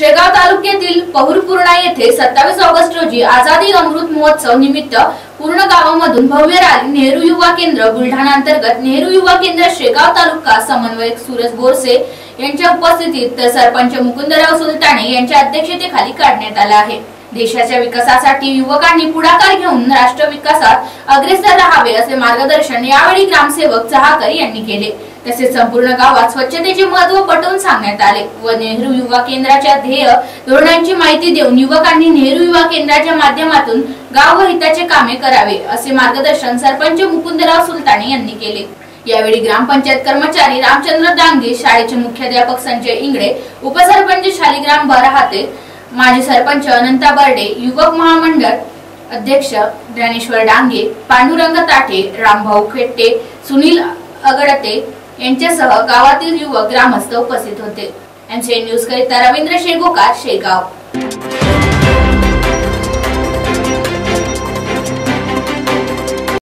शेगाव तालुक्यातील पहुरपूर्णा येथे सत्तावीस ऑगस्ट रोजी आझादी अमृत महोत्सव निमित्त पूर्ण गावामधून भव्य रॅली नेहरू युवा केंद्र बुलढाणा अंतर्गत नेहरू युवा केंद्र शेगाव तालुका समन्वयक सुरज बोरसे यांच्या उपस्थितीत तर सरपंच मुकुंदराव सुलताने यांच्या अध्यक्षतेखाली काढण्यात आला आहे. देशाच्या विकासासाठी युवकांनी पुढाकार घेऊन राष्ट्र विकासात अग्रेसर राहावे असे मार्गदर्शन यावेळी ग्रामसेवक चहाकर यांनी केले. तसेच संपूर्ण गावात स्वच्छतेचे महत्त्व पटवून सांगण्यात आले व नेहरू युवा केंद्राच्या ध्येय धोरणांची माहिती देऊन युवकांनी नेहरू युवा केंद्राच्या माध्यमातून गाव हिताचे कामे करावे असे मार्गदर्शन सरपंच मुकुंदराव सुलताने यांनी केले. यावेळी ग्रामपंचायत कर्मचारी रामचंद्र दांगे शाळेचे मुख्याध्यापक संजय इंगळे उपसरपंच शालिग्राम बरहाते माजी सरपंच अनंता बर्डे युवक महामंडळ अध्यक्ष ज्ञानेश्वर डांगे पांडुरंग ताटे रामभाऊ खेट्टे सुनील अगडते यांच्यासह गावातील युवक ग्रामस्थ उपस्थित होते. एमसीएन न्यूज करिता रवींद्र शेगोकार शेगाव.